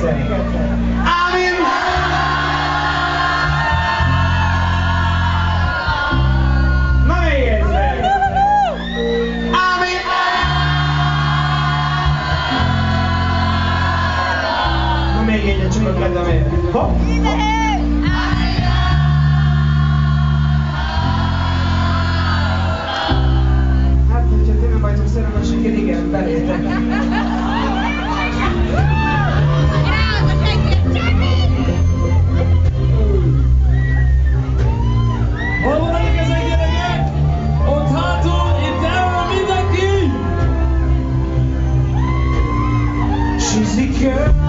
Jackson. She's a girl.